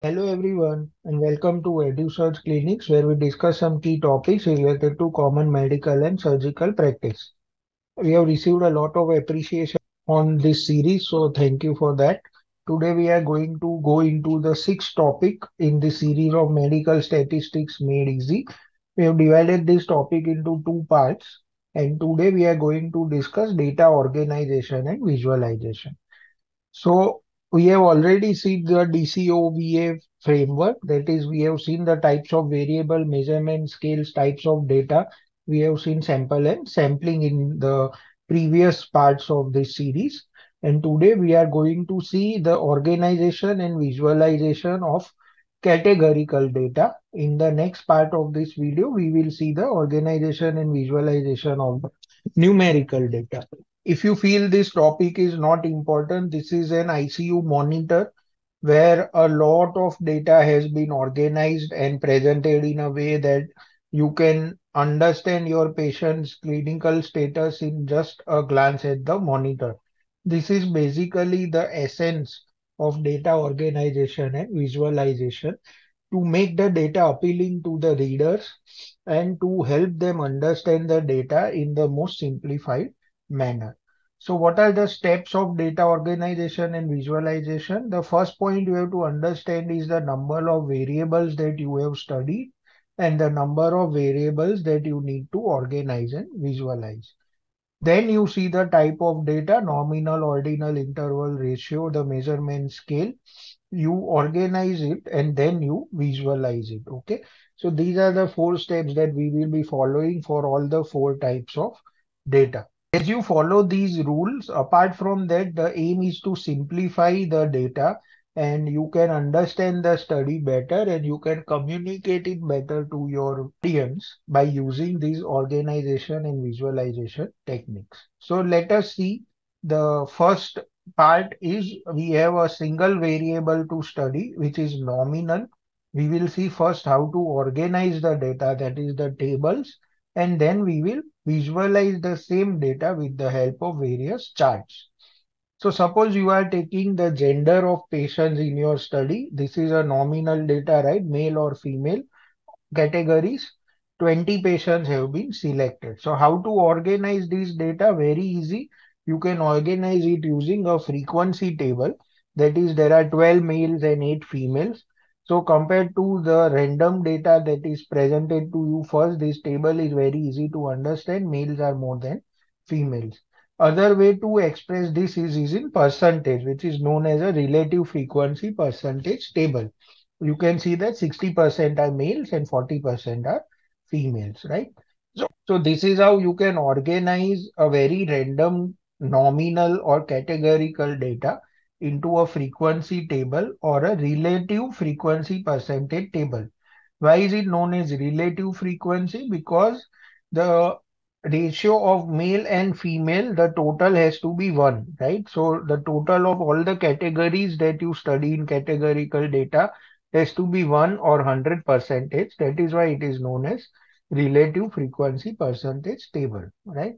Hello everyone and welcome to Edusurg Clinics where we discuss some key topics related to common medical and surgical practice. We have received a lot of appreciation on this series so thank you for that. Today we are going to go into the sixth topic in the series of medical statistics made easy. We have divided this topic into two parts and today we are going to discuss data organization and visualization. So we have already seen the DCOVA framework. That is, we have seen the types of variable measurement scales, types of data. We have seen sample and sampling in the previous parts of this series. And today we are going to see the organization and visualization of categorical data. In the next part of this video, we will see the organization and visualization of numerical data. If you feel this topic is not important, this is an ICU monitor where a lot of data has been organized and presented in a way that you can understand your patient's clinical status in just a glance at the monitor. This is basically the essence of data organization and visualization to make the data appealing to the readers and to help them understand the data in the most simplified manner. So what are the steps of data organization and visualization? The first point you have to understand is the number of variables that you have studied and the number of variables that you need to organize and visualize. Then you see the type of data, nominal, ordinal, interval, ratio, the measurement scale. You organize it and then you visualize it. Okay. So these are the four steps that we will be following for all the four types of data. As you follow these rules, apart from that, the aim is to simplify the data and you can understand the study better and you can communicate it better to your audience by using these organization and visualization techniques. So let us see the first part is we have a single variable to study, which is nominal. We will see first how to organize the data, that is the tables, and then we will visualize the same data with the help of various charts. So suppose you are taking the gender of patients in your study. This is a nominal data, right? Male or female categories. 20 patients have been selected. So how to organize this data? Very easy. You can organize it using a frequency table. That is, there are 12 males and 8 females. So compared to the random data that is presented to you first, this table is very easy to understand. Males are more than females. Other way to express this is, is in percentage, which is known as a relative frequency percentage table. You can see that 60% are males and 40% are females, right? So, so this is how you can organize a very random nominal or categorical data into a frequency table or a relative frequency percentage table. Why is it known as relative frequency? Because the ratio of male and female, the total has to be 1, right? So the total of all the categories that you study in categorical data has to be 1 or 100 percentage. That is why it is known as relative frequency percentage table, right?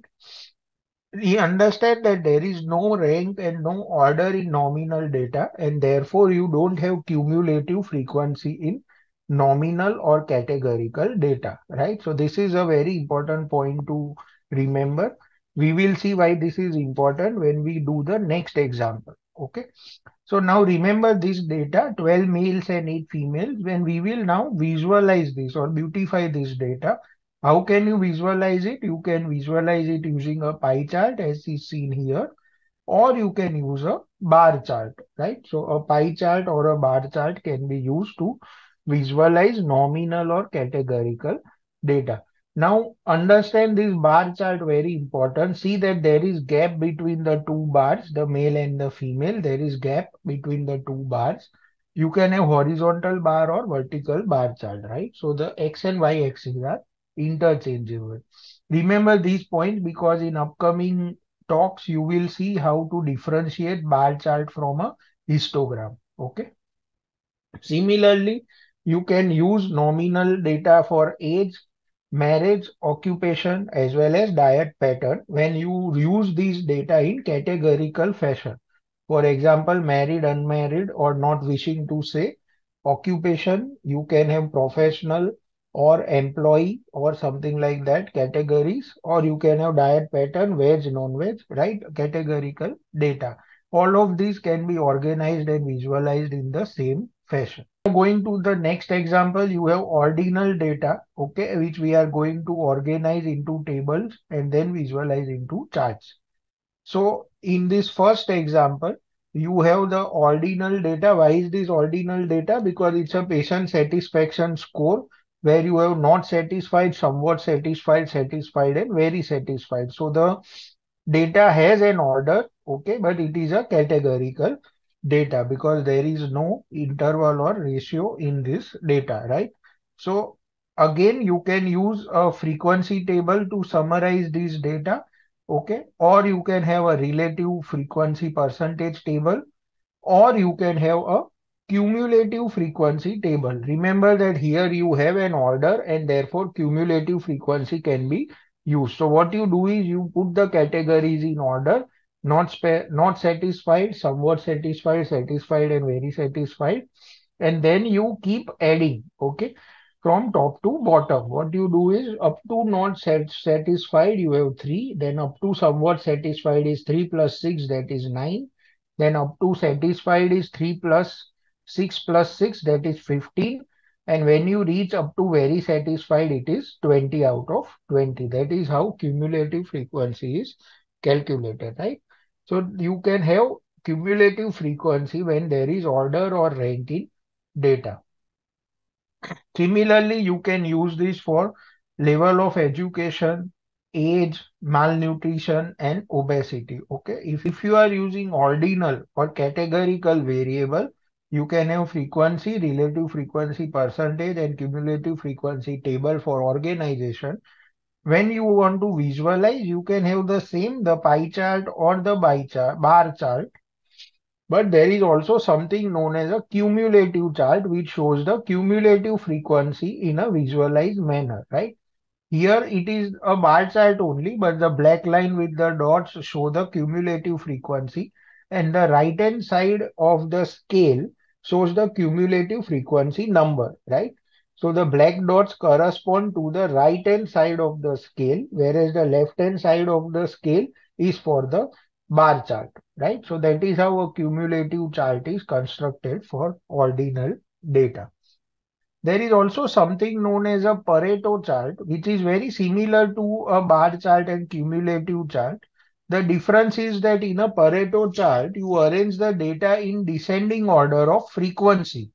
We understand that there is no rank and no order in nominal data and therefore you don't have cumulative frequency in nominal or categorical data, right? So this is a very important point to remember. We will see why this is important when we do the next example, okay? So now remember this data, 12 males and 8 females, when we will now visualize this or beautify this data. How can you visualize it? You can visualize it using a pie chart as is seen here, or you can use a bar chart, right? So a pie chart or a bar chart can be used to visualize nominal or categorical data. Now understand this bar chart very important. See that there is gap between the two bars, the male and the female. There is gap between the two bars. You can have horizontal bar or vertical bar chart, right? So the X and Y axis are interchangeable. Remember these points because in upcoming talks, you will see how to differentiate bar chart from a histogram. Okay. Similarly, you can use nominal data for age, marriage, occupation, as well as diet pattern when you use these data in categorical fashion. For example, married, unmarried, or not wishing to say occupation, you can have professional or employee or something like that categories, or you can have diet pattern, veg, non-veg, right? Categorical data. All of these can be organized and visualized in the same fashion. Going to the next example, you have ordinal data, okay, which we are going to organize into tables and then visualize into charts. So in this first example, you have the ordinal data. Why is this ordinal data? Because it's a patient satisfaction score where you have not satisfied, somewhat satisfied, satisfied, and very satisfied. So the data has an order, okay, but it is a categorical data because there is no interval or ratio in this data, right? So again, you can use a frequency table to summarize this data okay or you can have a relative frequency percentage table or you can have a cumulative frequency table remember that here you have an order and therefore cumulative frequency can be used so what you do is you put the categories in order not not satisfied somewhat satisfied satisfied and very satisfied and then you keep adding okay from top to bottom. What you do is up to not sat satisfied, you have 3. Then up to somewhat satisfied is 3 plus 6, that is 9. Then up to satisfied is 3 plus 6 plus 6, that is 15. And when you reach up to very satisfied, it is 20 out of 20. That is how cumulative frequency is calculated, right? So you can have cumulative frequency when there is order or ranking data. Similarly, you can use this for level of education, age, malnutrition, and obesity. Okay, if, if you are using ordinal or categorical variable, you can have frequency, relative frequency percentage, and cumulative frequency table for organization. When you want to visualize, you can have the same, the pie chart or the bar chart, but there is also something known as a cumulative chart, which shows the cumulative frequency in a visualized manner, right? Here it is a bar chart only, but the black line with the dots show the cumulative frequency. And the right hand side of the scale shows the cumulative frequency number, right? So the black dots correspond to the right hand side of the scale, whereas the left hand side of the scale is for the bar chart, right? So that is how a cumulative chart is constructed for ordinal data. There is also something known as a Pareto chart, which is very similar to a bar chart and cumulative chart. The difference is that in a Pareto chart, you arrange the data in descending order of frequency.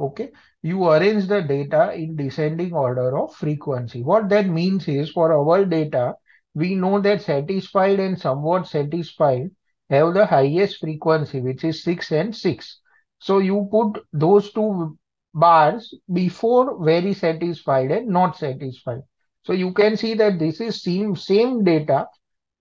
Okay, you arrange the data in descending order of frequency. What that means is for our data, we know that satisfied and somewhat satisfied have the highest frequency, which is 6 and 6. So you put those two bars before very satisfied and not satisfied. So you can see that this is same, same data,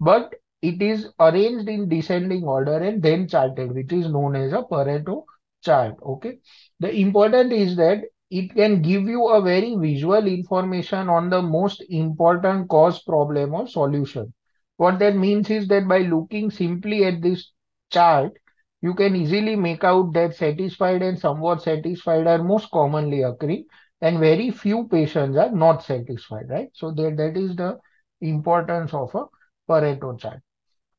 but it is arranged in descending order and then charted, which is known as a Pareto chart. Okay. The important is that it can give you a very visual information on the most important cause problem or solution. What that means is that by looking simply at this chart, you can easily make out that satisfied and somewhat satisfied are most commonly occurring and very few patients are not satisfied, right? So that, that is the importance of a Pareto chart.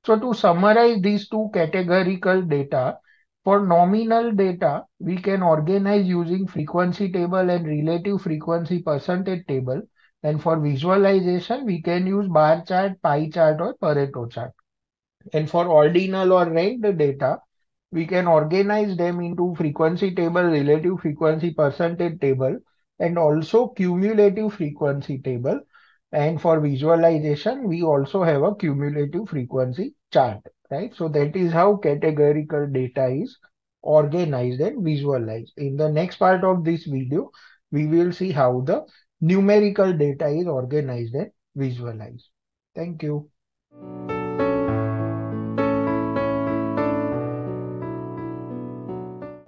So to summarize these two categorical data, for nominal data, we can organize using frequency table and relative frequency percentage table. And for visualization, we can use bar chart, pie chart, or Pareto chart. And for ordinal or ranked data, we can organize them into frequency table, relative frequency percentage table, and also cumulative frequency table. And for visualization, we also have a cumulative frequency chart right? So that is how categorical data is organized and visualized. In the next part of this video, we will see how the numerical data is organized and visualized. Thank you.